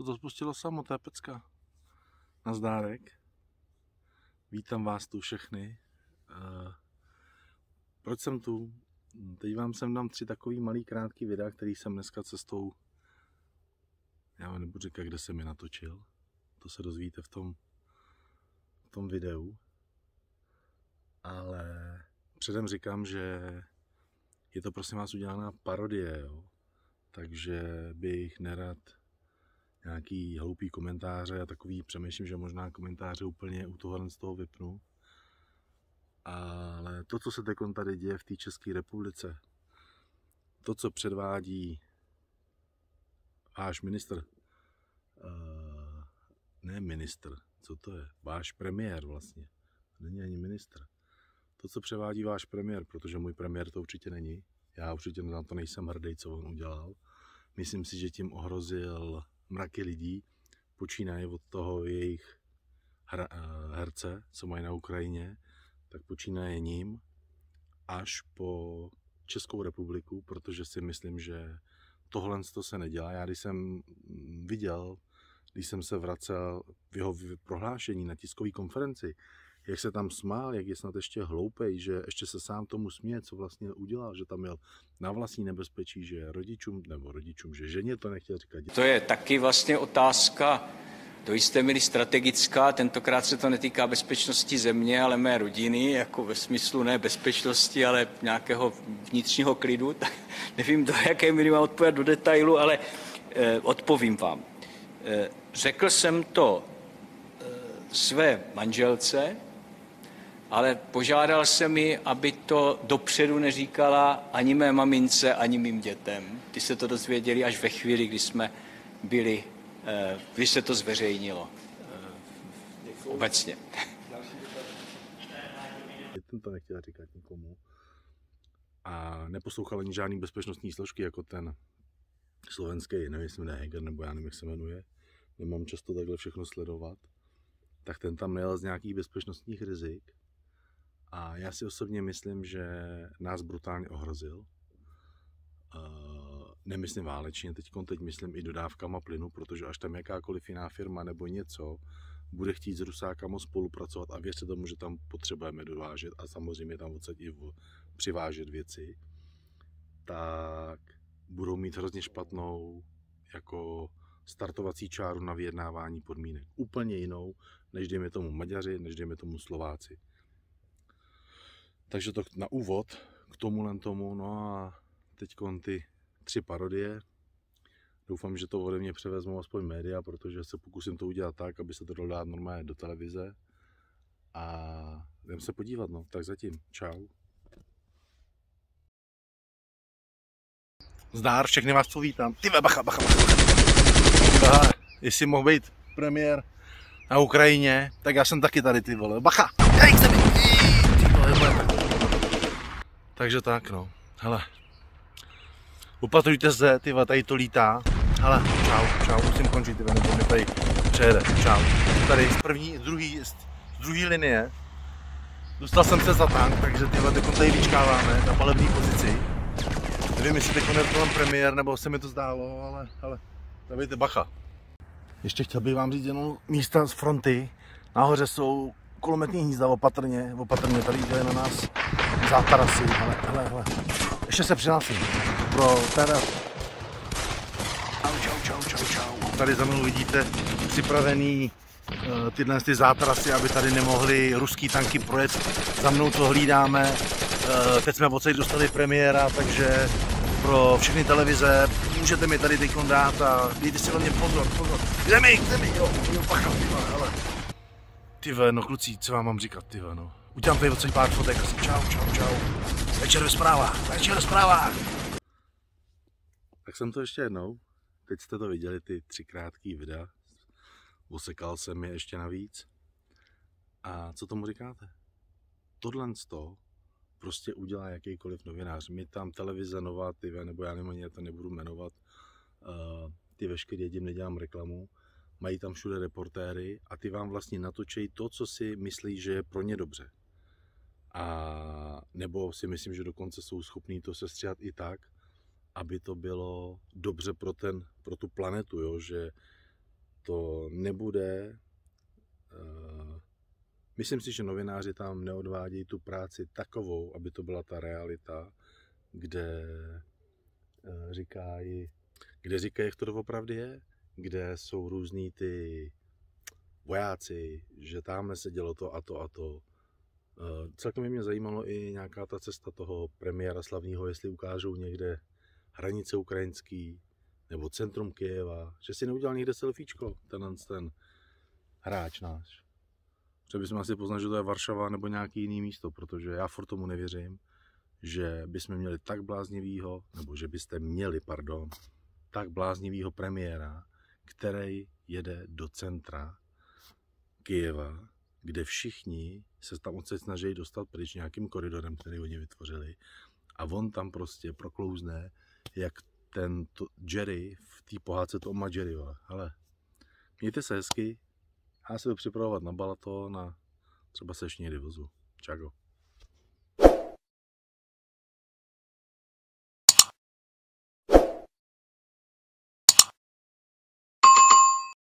se to spustilo samo, to je pecka. Nazdárek. Vítám vás tu všechny. Uh, proč jsem tu? Teď vám sem dám tři takový malý krátký videa, který jsem dneska cestou já vám nebudu říkat, kde jsem je natočil. To se dozvíte v tom, v tom videu. Ale předem říkám, že je to prosím vás udělaná parodie, jo? takže bych nerad nějaký hloupý komentáře a takový, přemýšlím, že možná komentáře úplně u toho z toho vypnu. Ale to, co se teď tady děje v té České republice, to, co předvádí váš ministr, uh, ne ministr, co to je, váš premiér vlastně, není ani ministr. To, co převádí váš premiér, protože můj premiér to určitě není, já určitě na to nejsem hrdý, co on udělal. Myslím si, že tím ohrozil mraky lidí, počínaje od toho jejich hra, uh, herce, co mají na Ukrajině, tak počínaje ním až po Českou republiku, protože si myslím, že tohle to se nedělá. Já když jsem viděl, když jsem se vracel v jeho prohlášení na tiskové konferenci, jak se tam smál, jak je snad ještě hloupej, že ještě se sám tomu směje, co vlastně udělal, že tam měl na vlastní nebezpečí, že rodičům, nebo rodičům, že ženě to nechtěl říkat. To je taky vlastně otázka do jisté míry strategická. Tentokrát se to netýká bezpečnosti země, ale mé rodiny, jako ve smyslu ne bezpečnosti, ale nějakého vnitřního klidu. Tak nevím, do jaké míry mám odpovědět do detailu, ale eh, odpovím vám. Eh, řekl jsem to eh, své manželce, ale požádal jsem ji, aby to dopředu neříkala ani mé mamince, ani mým dětem. Ty se to dozvěděli až ve chvíli, kdy jsme byli Eh, když se to zveřejnilo eh, obecně. Jsem to nechtěl říkat nikomu. A neposlouchal ani žádný bezpečnostní složky, jako ten slovenský, nevím, jestli jmenuje Heger, nebo já nevím, jak se jmenuje. Nemám často takhle všechno sledovat. Tak ten tam nejel z nějakých bezpečnostních rizik. A já si osobně myslím, že nás brutálně ohrozil. Uh, nemyslím válečně, teď, teď myslím i dodávkama plynu, protože až tam jakákoliv jiná firma nebo něco bude chtít s Rusákama spolupracovat a věřte tomu, že tam potřebujeme dovážet a samozřejmě tam odsaď i přivážet věci, tak budou mít hrozně špatnou jako startovací čáru na vyjednávání podmínek. Úplně jinou, než dejme tomu Maďaři, než dejme tomu Slováci. Takže to na úvod k tomu tomu, no a teď ty tři parodie. Doufám, že to ode mě převezmou aspoň média, protože se pokusím to udělat tak, aby se to dalo dát normálně do televize. A jdem se podívat, no. Tak zatím. Čau. Zdár, všechny vás tu vítám. Ty bacha, bacha, bacha. bacha. Jestli mohl být premiér na Ukrajině, tak já jsem taky tady, ty vole. Bacha! Ty vole, Takže tak, no. Hele, Opatrujte se, ty tady to lítá. Ale čau, čau, musím končit, ty nebo mi tady přejede. Čau. Tady z první, z druhý, z druhý linie. Dostal jsem se za tank, takže tyhle teď tady vyčkáváme na palební pozici. Nevím, jestli teď je to premiér, nebo se mi to zdálo, ale, ale dávejte bacha. Ještě chtěl bych vám říct jenom místa z fronty. Nahoře jsou kulometní hnízda, opatrně, opatrně, tady jde na nás zátarasy, hele, hele, hele. Ještě se přihlásím pro teda. Čau, čau, čau, čau, čau. Tady za mnou vidíte připravený uh, tyhle ty zátrasy, aby tady nemohly ruský tanky projet. Za mnou to hlídáme. Uh, teď jsme odsaď dostali premiéra, takže pro všechny televize můžete mi tady teď dát a dejte si hlavně pozor, pozor. Kde mi, kde mi, jo, jo, pacha, hele. Ty no kluci, co vám mám říkat, ty no. Udělám tady odsaď pár fotek asi. Čau, čau, čau. Večer ve zprávách, večer ve zprávách. Tak jsem to ještě jednou. Teď jste to viděli, ty tři krátký videa. Osekal jsem je ještě navíc. A co tomu říkáte? Tohle to prostě udělá jakýkoliv novinář. My tam televize Nová TV, nebo já nevím, to nebudu jmenovat, uh, ty veškerý jedím nedělám reklamu, mají tam všude reportéry a ty vám vlastně natočejí to, co si myslí, že je pro ně dobře. A nebo si myslím, že dokonce jsou schopní to sestříhat i tak, aby to bylo dobře pro, ten, pro tu planetu, jo? že to nebude. Uh, myslím si, že novináři tam neodvádějí tu práci takovou, aby to byla ta realita, kde uh, říkají, kde říkají, jak to doopravdy je, kde jsou různý ty vojáci, že tamhle se dělo to a to a to. Uh, celkem mě zajímalo i nějaká ta cesta toho premiéra slavního, jestli ukážou někde hranice ukrajinský, nebo centrum Kyjeva, že si neudělal někde selfiečko, ten, ten hráč náš. Třeba bychom asi poznali, že to je Varšava nebo nějaký jiný místo, protože já furt tomu nevěřím, že bychom měli tak bláznivýho, nebo že byste měli, pardon, tak bláznivýho premiéra, který jede do centra Kyjeva, kde všichni se tam odsaď snaží dostat pryč nějakým koridorem, který oni vytvořili. A on tam prostě proklouzne, jak ten to, Jerry v té pohádce Toma Jerryho. Ale mějte se hezky, já se jdu připravovat na balaton a třeba se ještě někdy vozu. Čago.